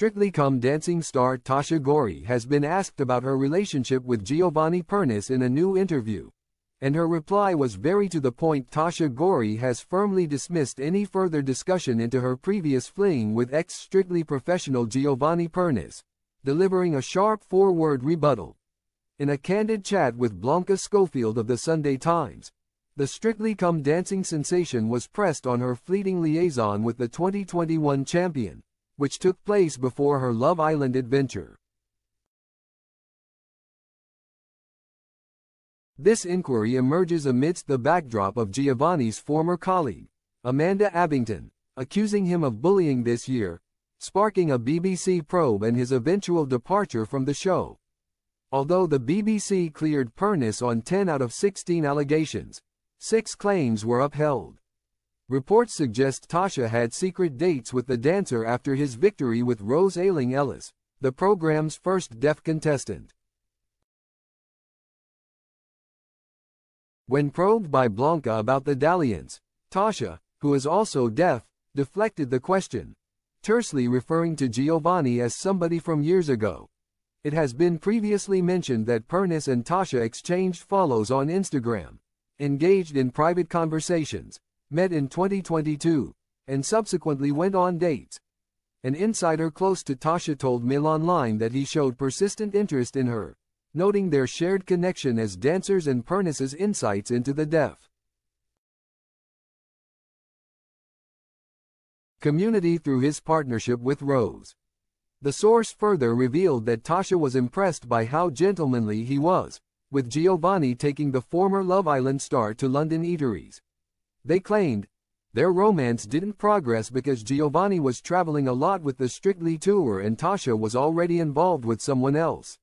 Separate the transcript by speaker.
Speaker 1: Strictly Come Dancing star Tasha Ghouri has been asked about her relationship with Giovanni Pernice in a new interview. And her reply was very to the point Tasha Ghouri has firmly dismissed any further discussion into her previous fling with ex-Strictly professional Giovanni Pernice, delivering a sharp four-word rebuttal. In a candid chat with Blanca Schofield of the Sunday Times, the Strictly Come Dancing sensation was pressed on her fleeting liaison with the 2021 champion, which took place before her Love Island adventure. This inquiry emerges amidst the backdrop of Giovanni's former colleague, Amanda Abbington, accusing him of bullying this year, sparking a BBC probe and his eventual departure from the show. Although the BBC cleared Pernice on 10 out of 16 allegations, six claims were upheld. Reports suggest Tasha had secret dates with the dancer after his victory with Rose Ayling-Ellis, the program's first deaf contestant. When probed by Blanca about the dalliance, Tasha, who is also deaf, deflected the question, tersely referring to Giovanni as somebody from years ago. It has been previously mentioned that Pernice and Tasha exchanged follows on Instagram, engaged in private conversations, met in 2022, and subsequently went on dates. An insider close to Tasha told Mail Online that he showed persistent interest in her, noting their shared connection as dancers and Pernice's insights into the deaf community through his partnership with Rose. The source further revealed that Tasha was impressed by how gentlemanly he was, with Giovanni taking the former Love Island star to London eateries. They claimed, their romance didn't progress because Giovanni was traveling a lot with the Strictly tour and Tasha was already involved with someone else.